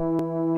Música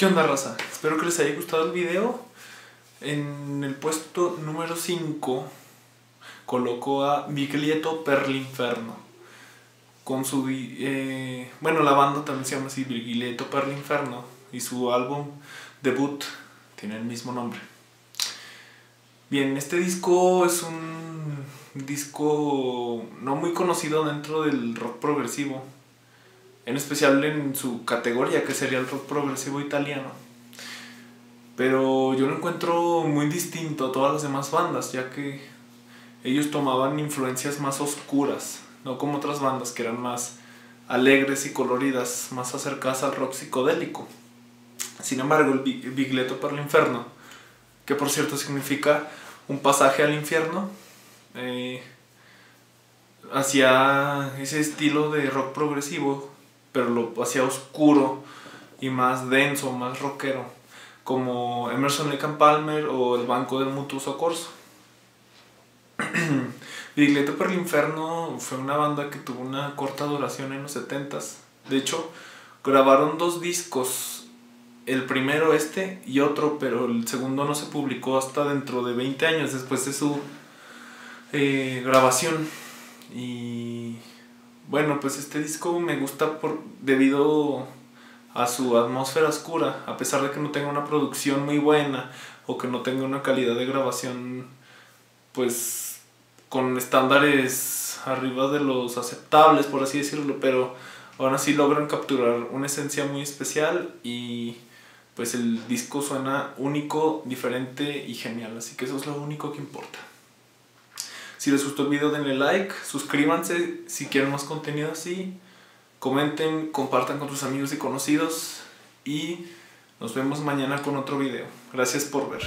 ¿Qué onda, raza? Espero que les haya gustado el video. En el puesto número 5 coloco a Biglieto per l'inferno. Con su. eh, bueno, la banda también se llama así, Biglieto per l'inferno. Y su álbum debut tiene el mismo nombre. Bien, este disco es un disco no muy conocido dentro del rock progresivo. En especial en su categoría, que sería el rock progresivo italiano. Pero yo lo encuentro muy distinto a todas las demás bandas, ya que ellos tomaban influencias más oscuras, no como otras bandas que eran más alegres y coloridas, más acercadas al rock psicodélico. Sin embargo, el Big- Bigleto per l'inferno, que por cierto significa un pasaje al infierno, eh, hacía ese estilo de rock progresivo, pero lo hacía oscuro y más denso, más rockero, como Emerson Lake and Palmer o el Banco del Mutuo Soccorso. Bigleto per l'inferno fue una banda que tuvo una corta duración en los 70s. De hecho, grabaron dos discos. El primero este y otro, pero el segundo no se publicó hasta dentro de 20 años después de su eh, grabación. Y bueno, pues este disco me gusta por, debido a su atmósfera oscura, a pesar de que no tenga una producción muy buena o que no tenga una calidad de grabación pues con estándares arriba de los aceptables, por así decirlo, pero aún así logran capturar una esencia muy especial y pues el disco suena único, diferente y genial, así que eso es lo único que importa. Si les gustó el video denle like, suscríbanse si quieren más contenido así, comenten, compartan con tus amigos y conocidos y nos vemos mañana con otro video. Gracias por ver.